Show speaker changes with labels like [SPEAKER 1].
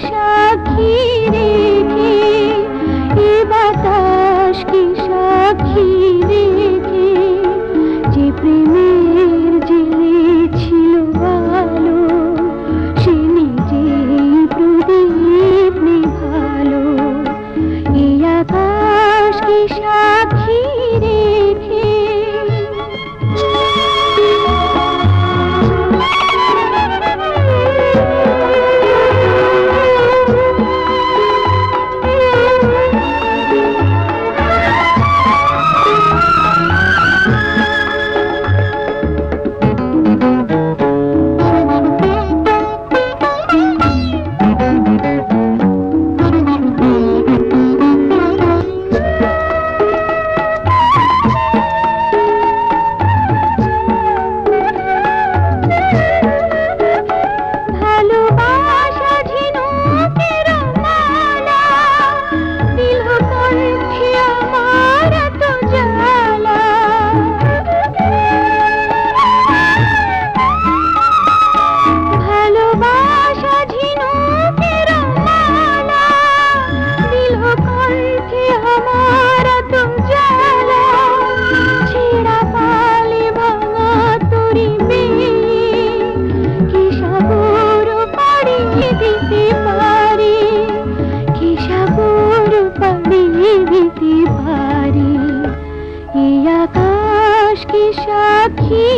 [SPEAKER 1] সাক্ষী রে। ही